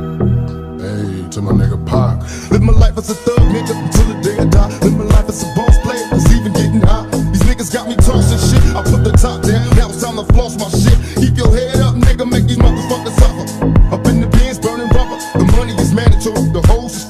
Hey, to my nigga Pac. Live my life as a thug, nigga, until the day I die. Live my life as a boss player, it's even getting hot. These niggas got me tossing shit. I put the top down, now it's time to floss my shit. Keep your head up, nigga, make these motherfuckers suffer. Up in the Benz, burning rubber. The money is mandatory, the hoes is